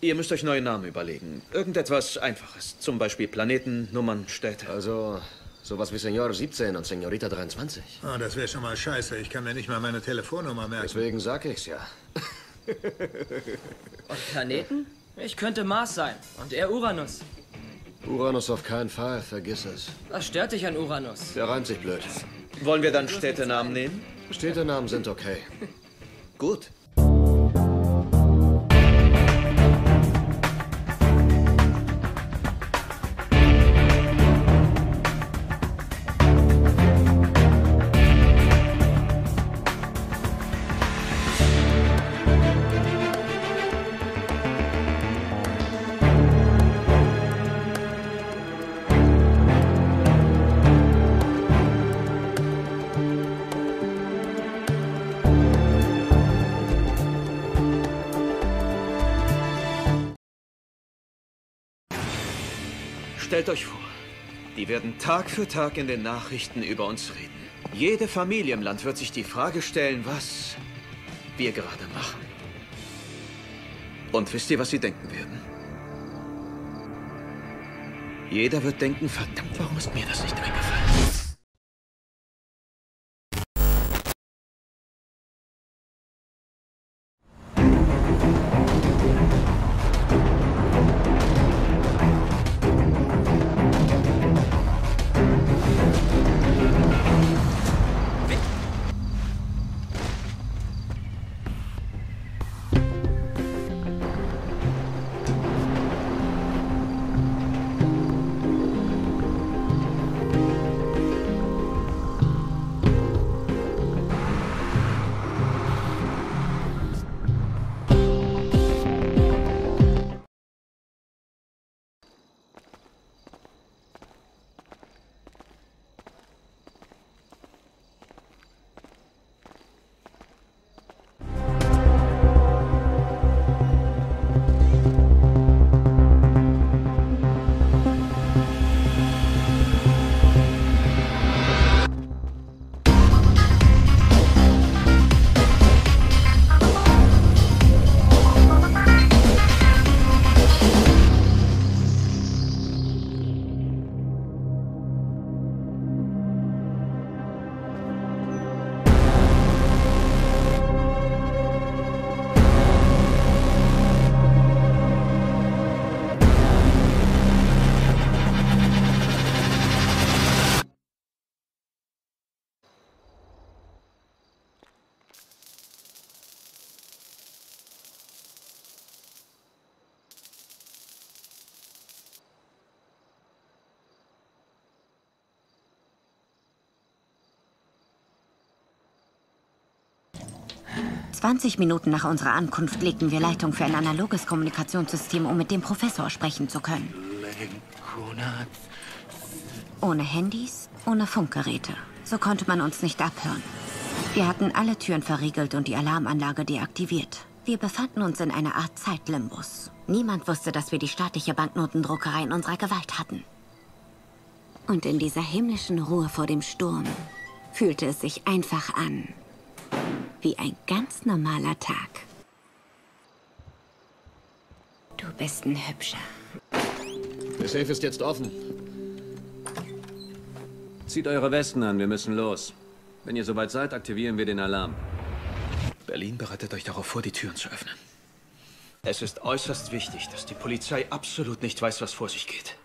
Ihr müsst euch neue Namen überlegen. Irgendetwas Einfaches. Zum Beispiel Planeten, Nummern, Städte. Also, sowas wie Senor 17 und Senorita 23. Oh, das wäre schon mal scheiße. Ich kann mir nicht mal meine Telefonnummer merken. Deswegen sag ich's ja. Und Planeten? Ich könnte Mars sein. Und er Uranus. Uranus auf keinen Fall, vergiss es. Was stört dich an Uranus? Der reimt sich blöd. Wollen wir dann Städtenamen nehmen? Städtenamen sind okay. Gut. Stellt euch vor, die werden Tag für Tag in den Nachrichten über uns reden. Jede Familie im Land wird sich die Frage stellen, was wir gerade machen. Und wisst ihr, was sie denken werden? Jeder wird denken, verdammt, warum ist mir das nicht eingefallen? Zwanzig Minuten nach unserer Ankunft legten wir Leitung für ein analoges Kommunikationssystem, um mit dem Professor sprechen zu können. Ohne Handys, ohne Funkgeräte. So konnte man uns nicht abhören. Wir hatten alle Türen verriegelt und die Alarmanlage deaktiviert. Wir befanden uns in einer Art Zeitlimbus. Niemand wusste, dass wir die staatliche Banknotendruckerei in unserer Gewalt hatten. Und in dieser himmlischen Ruhe vor dem Sturm fühlte es sich einfach an. Wie ein ganz normaler Tag. Du bist ein Hübscher. Der Safe ist jetzt offen. Zieht eure Westen an, wir müssen los. Wenn ihr soweit seid, aktivieren wir den Alarm. Berlin bereitet euch darauf vor, die Türen zu öffnen. Es ist äußerst wichtig, dass die Polizei absolut nicht weiß, was vor sich geht.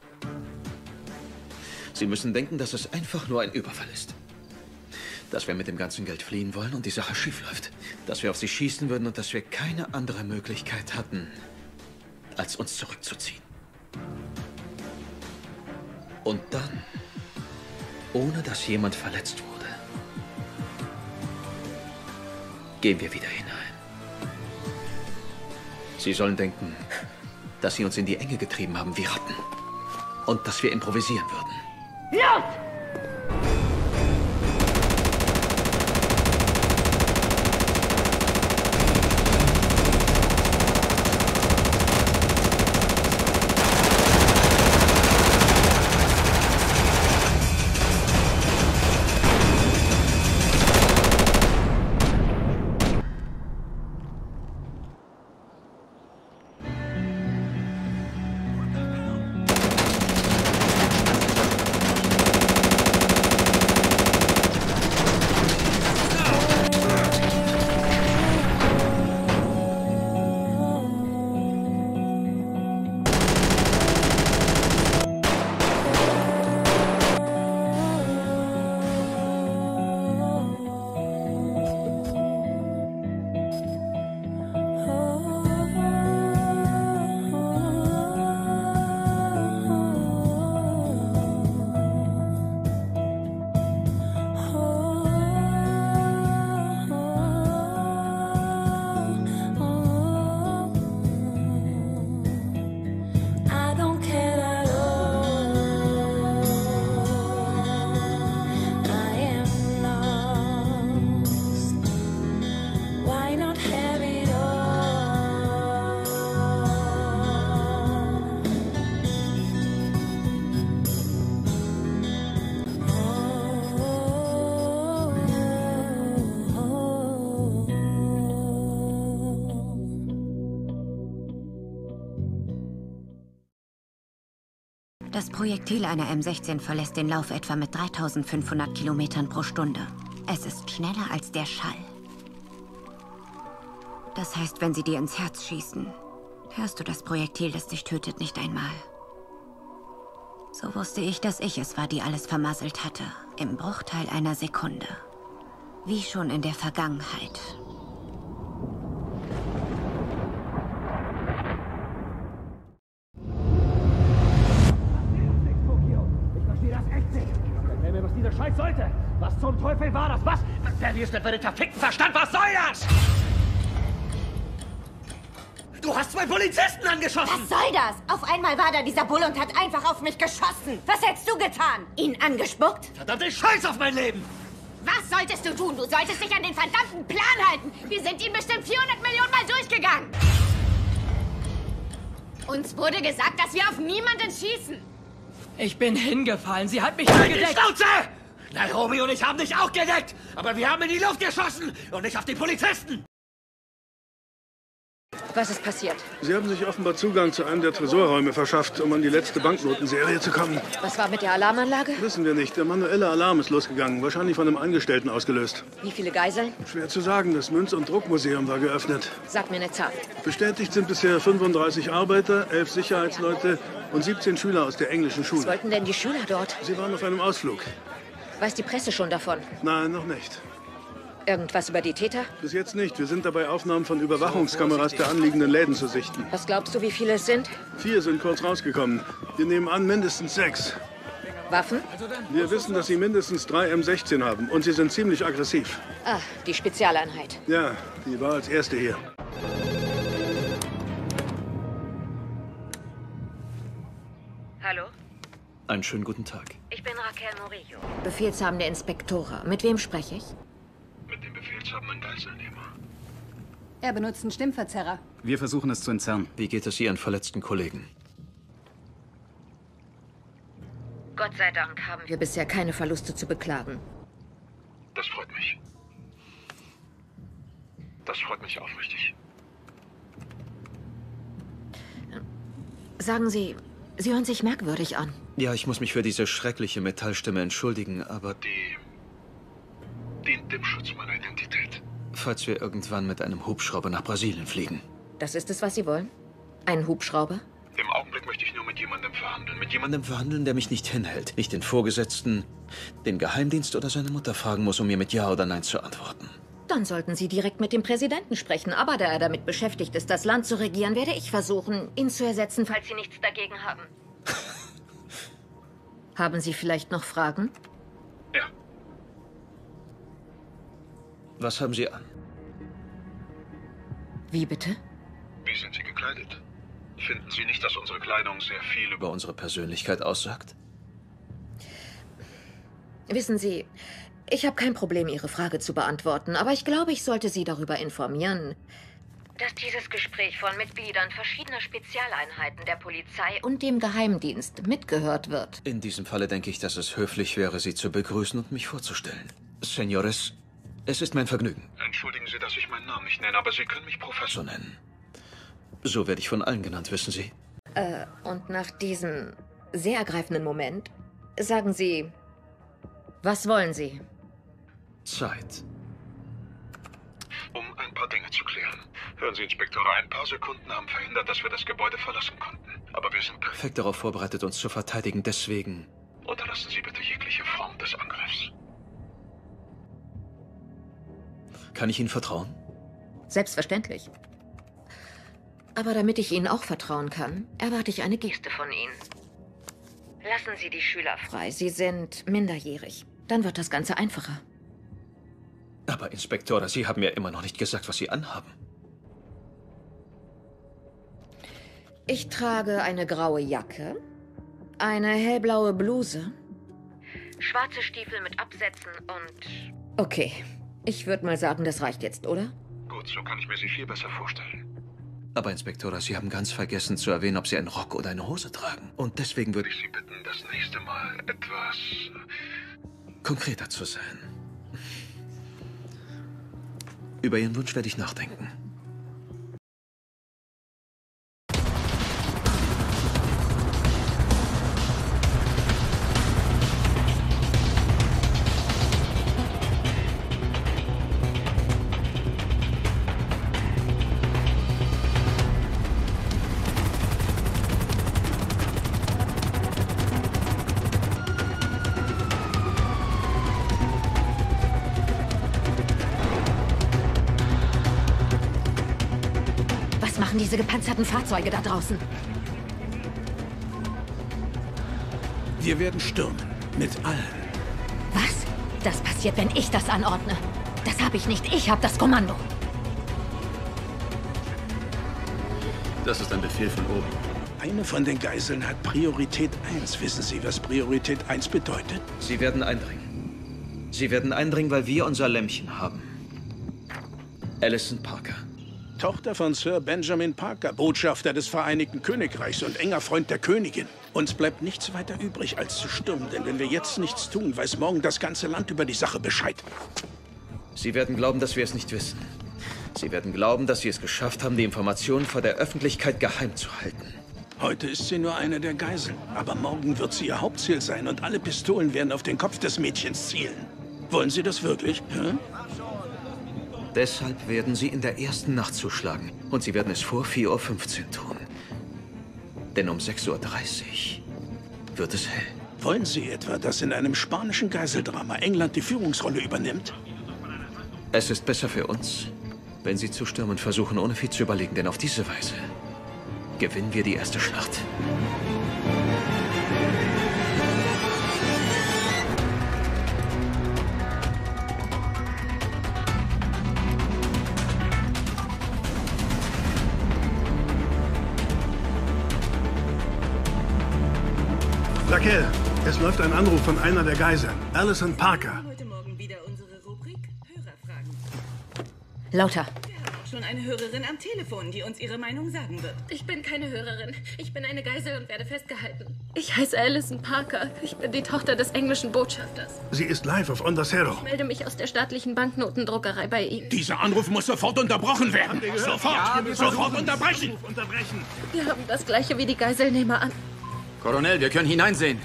Sie müssen denken, dass es einfach nur ein Überfall ist. Dass wir mit dem ganzen Geld fliehen wollen und die Sache schief läuft. Dass wir auf sie schießen würden und dass wir keine andere Möglichkeit hatten, als uns zurückzuziehen. Und dann, ohne dass jemand verletzt wurde, gehen wir wieder hinein. Sie sollen denken, dass sie uns in die Enge getrieben haben wie Ratten. Und dass wir improvisieren würden. Das Projektil einer M16 verlässt den Lauf etwa mit 3500 Kilometern pro Stunde. Es ist schneller als der Schall. Das heißt, wenn sie dir ins Herz schießen, hörst du das Projektil, das dich tötet, nicht einmal. So wusste ich, dass ich es war, die alles vermasselt hatte. Im Bruchteil einer Sekunde. Wie schon in der Vergangenheit. Teufel war das? Was? Wer ist denn für den verfickten Verstand? Was soll das? Du hast zwei Polizisten angeschossen! Was soll das? Auf einmal war da dieser Bull und hat einfach auf mich geschossen. Was hättest du getan? Ihn angespuckt? Verdammte Scheiß auf mein Leben! Was solltest du tun? Du solltest dich an den verdammten Plan halten. Wir sind ihn bestimmt 400 Millionen Mal durchgegangen. Uns wurde gesagt, dass wir auf niemanden schießen. Ich bin hingefallen. Sie hat mich Halt die gedeckt. Schnauze! Nairobi und ich haben dich auch gedeckt! Aber wir haben in die Luft geschossen und nicht auf die Polizisten! Was ist passiert? Sie haben sich offenbar Zugang zu einem der Tresorräume verschafft, um an die letzte Banknotenserie zu kommen. Was war mit der Alarmanlage? Wissen wir nicht. Der manuelle Alarm ist losgegangen, wahrscheinlich von einem Angestellten ausgelöst. Wie viele Geiseln? Schwer zu sagen, das Münz- und Druckmuseum war geöffnet. Sag mir eine Zahl. Bestätigt sind bisher 35 Arbeiter, 11 Sicherheitsleute und 17 Schüler aus der englischen Was Schule. wollten denn die Schüler dort? Sie waren auf einem Ausflug. Weiß die Presse schon davon? Nein, noch nicht. Irgendwas über die Täter? Bis jetzt nicht. Wir sind dabei, Aufnahmen von Überwachungskameras der anliegenden Läden zu sichten. Was glaubst du, wie viele es sind? Vier sind kurz rausgekommen. Wir nehmen an, mindestens sechs. Waffen? Wir wissen, dass sie mindestens drei M16 haben und sie sind ziemlich aggressiv. Ah, die Spezialeinheit. Ja, die war als erste hier. Einen schönen guten Tag. Ich bin Raquel Murillo. Befehlshabende Inspektora. Mit wem spreche ich? Mit dem befehlshabenden Geiselnehmer. Er benutzt einen Stimmverzerrer. Wir versuchen es zu entzerren. Wie geht es Ihren verletzten Kollegen? Gott sei Dank haben wir bisher keine Verluste zu beklagen. Das freut mich. Das freut mich aufrichtig. Sagen Sie, Sie hören sich merkwürdig an. Ja, ich muss mich für diese schreckliche Metallstimme entschuldigen, aber Die dient dem Schutz meiner Identität. falls wir irgendwann mit einem Hubschrauber nach Brasilien fliegen. Das ist es, was Sie wollen? Ein Hubschrauber? Im Augenblick möchte ich nur mit jemandem verhandeln. Mit jemandem. Jemandem verhandeln, der mich nicht hinhält. Nicht den Vorgesetzten, den Geheimdienst oder seine Mutter fragen muss, um mir mit Ja oder Nein zu antworten. Dann sollten Sie direkt mit dem Präsidenten sprechen. Aber da er damit beschäftigt ist, das Land zu regieren, werde ich versuchen, ihn zu ersetzen, falls Sie nichts dagegen haben. Haben Sie vielleicht noch Fragen? Ja. Was haben Sie an? Wie bitte? Wie sind Sie gekleidet? Finden Sie nicht, dass unsere Kleidung sehr viel über. Über unsere Persönlichkeit aussagt? Wissen Sie, ich habe kein Problem, Ihre Frage zu beantworten, aber ich glaube, ich sollte Sie darüber informieren, dass dieses Gespräch von Mitgliedern verschiedener Spezialeinheiten der Polizei und dem Geheimdienst mitgehört wird. In diesem Falle denke ich, dass es höflich wäre, Sie zu begrüßen und mich vorzustellen. Senores, es ist mein Vergnügen, Entschuldigen Sie, dass ich meinen Namen nicht nenne, aber Sie können mich Professor. so nennen. So werde ich von allen genannt, wissen Sie. Äh, und nach diesem sehr ergreifenden Moment sagen Sie, was wollen Sie? Zeit. Um ein paar Dinge zu klären. Hören Sie, Inspektor, ein paar Sekunden haben verhindert, dass wir das Gebäude verlassen konnten. Aber wir sind perfekt. Perfekt darauf vorbereitet, uns zu verteidigen. Deswegen Unterlassen Sie bitte jegliche Form des Angriffs. kann ich Ihnen vertrauen? Selbstverständlich. Aber damit ich Ihnen auch vertrauen kann, erwarte ich eine Geste von Ihnen. Lassen Sie die Schüler frei. Sie sind minderjährig. Dann wird das Ganze einfacher. Aber Inspektora, Sie haben mir immer noch nicht gesagt, was Sie anhaben. Ich trage eine graue Jacke, eine hellblaue Bluse, schwarze Stiefel mit Absätzen und... Okay, ich würde mal sagen, das reicht jetzt, oder? Gut, so kann ich mir Sie viel besser vorstellen. Aber Inspektora, Sie haben ganz vergessen zu erwähnen, ob Sie einen Rock oder eine Hose tragen. Und deswegen würde ich ich Sie bitten, das nächste Mal etwas. konkreter zu sein. Über Ihren Wunsch werde ich nachdenken. Diese gepanzerten Fahrzeuge da draußen? Wir werden stürmen. Mit allen. Was? Das passiert, wenn ich das anordne. Das habe ich nicht. Ich habe das Kommando. Das ist ein Befehl von oben. Eine von den Geiseln hat Priorität 1. Wissen Sie, was Priorität 1 bedeutet? Sie werden eindringen. Sie werden eindringen, weil wir unser Lämmchen haben. Alison Parker. Tochter von Sir Benjamin Parker, Botschafter des Vereinigten Königreichs und enger Freund der Königin. Uns bleibt nichts weiter übrig, als zu stürmen, denn wenn wir jetzt nichts tun, weiß morgen das ganze Land über die Sache Bescheid. Sie werden glauben, dass wir es nicht wissen. Sie werden glauben, dass Sie es geschafft haben, die Informationen vor der Öffentlichkeit geheim zu halten. Heute ist sie nur eine der Geiseln, aber morgen wird sie ihr Hauptziel sein und alle Pistolen werden auf den Kopf des Mädchens zielen. Wollen Sie das wirklich? Hm? Deshalb werden Sie in der ersten Nacht zuschlagen. Und Sie werden es vor 4.15 Uhr tun. Denn um 6.30 Uhr wird es hell. Wollen Sie etwa, dass in einem spanischen Geiseldrama England die Führungsrolle übernimmt? Es ist besser für uns, wenn Sie zustürmen versuchen, ohne viel zu überlegen. Denn auf diese Weise gewinnen wir die erste Schlacht. Raquel, es läuft ein Anruf von einer der Geiseln. Alison Parker. Heute Morgen wieder unsere Rubrik Hörerfragen. Lauter. Schon eine Hörerin am Telefon, die uns ihre Meinung sagen wird. Ich bin keine Hörerin. Ich bin eine Geisel und werde festgehalten. Ich heiße Alison Parker. Ich bin die Tochter des englischen Botschafters. Sie ist live auf Ondacero. Ich melde mich aus der staatlichen Banknotendruckerei bei Ihnen. Dieser Anruf muss sofort unterbrochen werden. Sofort! Ja, wir sofort unterbrechen! Unterbrechen. Wir haben das gleiche wie die Geiselnehmer an. Koronel, wir können hineinsehen.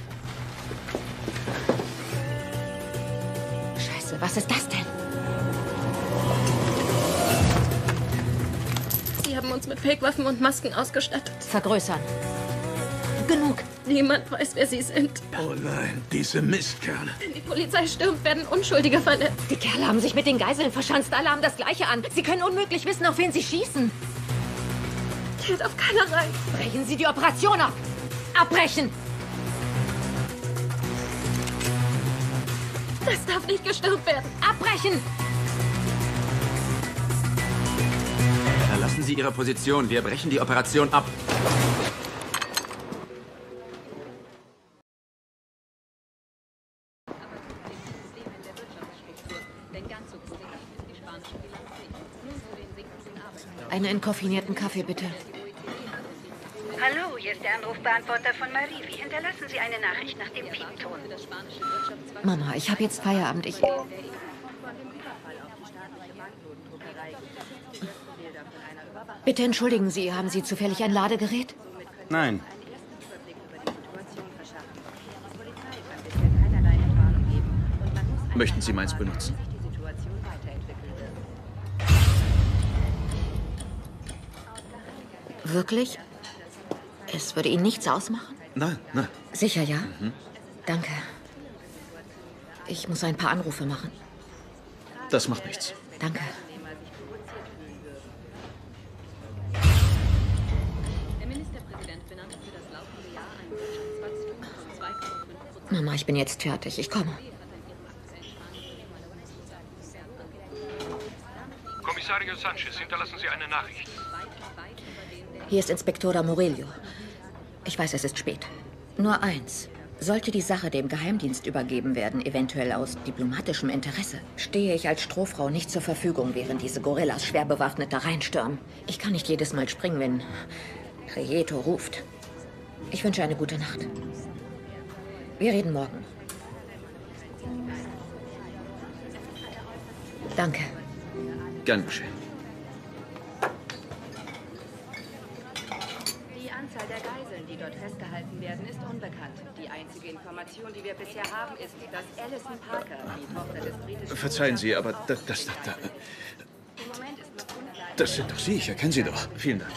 Scheiße, was ist das denn? Sie haben uns mit Fake-Waffen und Masken ausgestattet. Vergrößern. Genug. Niemand weiß, wer Sie sind. Oh nein, diese Mistkerle. Wenn die Polizei stürmt, werden Unschuldige verletzt. Die Kerle haben sich mit den Geiseln verschanzt. Alle haben das Gleiche an. Sie können unmöglich wissen, auf wen sie schießen. Geht auf keiner rein. Brechen Sie die Operation ab. Abbrechen. Das darf nicht gestürmt werden. Abbrechen. Verlassen Sie Ihre Position. Wir brechen die Operation ab. Einen entkoffinierten Kaffee, bitte. Der Anrufbeantworter von Marie. Wie hinterlassen Sie eine Nachricht nach dem Piepton? Mama, ich habe jetzt Feierabend. Ich. Bitte entschuldigen Sie, haben Sie zufällig ein Ladegerät? Nein. Möchten Sie meins benutzen? Wirklich? Es würde Ihnen nichts ausmachen? Nein, nein. Sicher, ja? Mhm. Danke. Ich muss ein paar Anrufe machen. Das macht nichts. Danke. Mama, ich bin jetzt fertig. Ich komme. Kommissario Sanchez, hinterlassen Sie eine Nachricht. Hier ist Inspektora Morello. Ich weiß, es ist spät. Nur eins. Sollte die Sache dem Geheimdienst übergeben werden, eventuell aus diplomatischem Interesse, stehe ich als Strohfrau nicht zur Verfügung, während diese Gorillas schwer bewaffnet da reinstürmen. Ich kann nicht jedes Mal springen, wenn Rejeto ruft. Ich wünsche eine gute Nacht. Wir reden morgen. Danke. Gern geschehen. Werden, ist unbekannt. Die einzige Information, die wir bisher haben, ist, dass Alison Parker, die Tochter des britischen... Verzeihen Sie, aber das, das, das, das, das sind doch Sie. Ich erkenne Sie doch. Vielen Dank.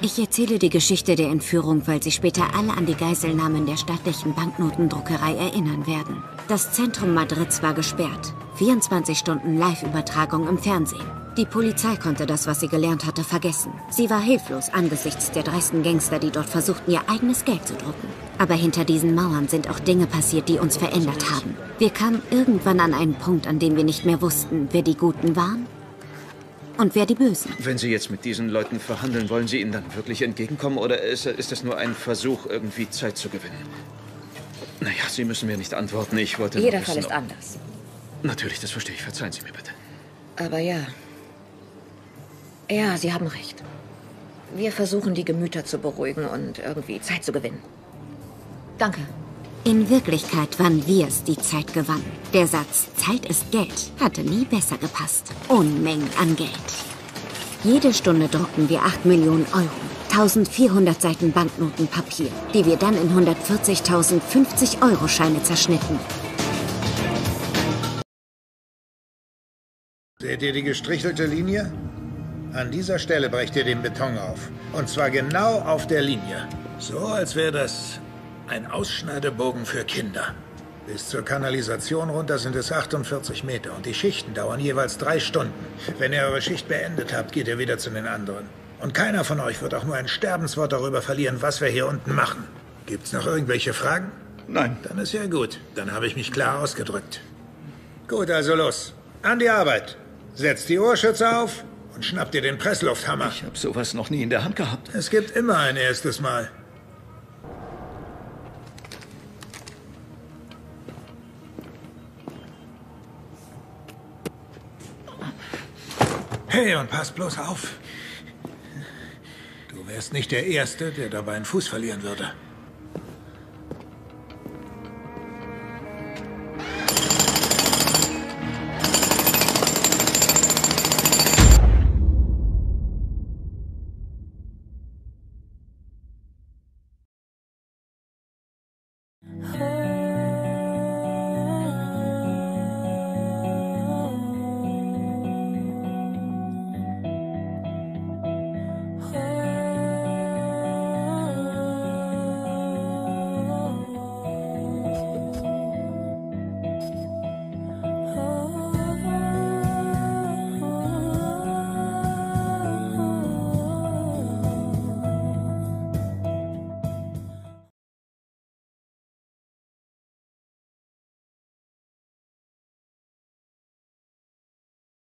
Ich erzähle die Geschichte der Entführung, weil Sie später alle an die Geiselnahmen der staatlichen Banknotendruckerei erinnern werden. Das Zentrum Madrids war gesperrt. 24 Stunden Live-Übertragung im Fernsehen. Die Polizei konnte das, was sie gelernt hatte, vergessen. Sie war hilflos angesichts der dreisten Gangster, die dort versuchten, ihr eigenes Geld zu drucken. Aber hinter diesen Mauern sind auch Dinge passiert, die uns verändert haben. Wir kamen irgendwann an einen Punkt, an dem wir nicht mehr wussten, wer die Guten waren und wer die Bösen. Wenn Sie jetzt mit diesen Leuten verhandeln, wollen Sie ihnen dann wirklich entgegenkommen oder ist, ist das nur ein Versuch, irgendwie Zeit zu gewinnen? Naja, Sie müssen mir nicht antworten. Ich wollte Jeder wissen, Fall ist anders. Natürlich, das verstehe ich. Verzeihen Sie mir bitte. Aber ja. Ja, Sie haben recht. Wir versuchen, die Gemüter zu beruhigen und irgendwie Zeit zu gewinnen. Danke. In Wirklichkeit waren wir es, die Zeit gewannen. Der Satz Zeit ist Geld hatte nie besser gepasst. Unmengen an Geld. Jede Stunde druckten wir 8 Millionen Euro. 1400 Seiten Banknotenpapier, die wir dann in 140.000 50-Euro-Scheine zerschnitten. Seht ihr die gestrichelte Linie? An dieser Stelle brecht ihr den Beton auf. Und zwar genau auf der Linie. So, als wäre das ein Ausschneidebogen für Kinder. Bis zur Kanalisation runter sind es 48 Meter und die Schichten dauern jeweils drei Stunden. Wenn ihr eure Schicht beendet habt, geht ihr wieder zu den anderen. Und keiner von euch wird auch nur ein Sterbenswort darüber verlieren, was wir hier unten machen. Gibt's noch irgendwelche Fragen? Nein. Dann ist ja gut. Dann habe ich mich klar ausgedrückt. Gut, also los. An die Arbeit. Setzt die Ohrschütze auf und schnappt dir den Presslufthammer. Ich habe sowas noch nie in der Hand gehabt. Es gibt immer ein erstes Mal. Hey, und pass bloß auf. Du wärst nicht der Erste, der dabei einen Fuß verlieren würde.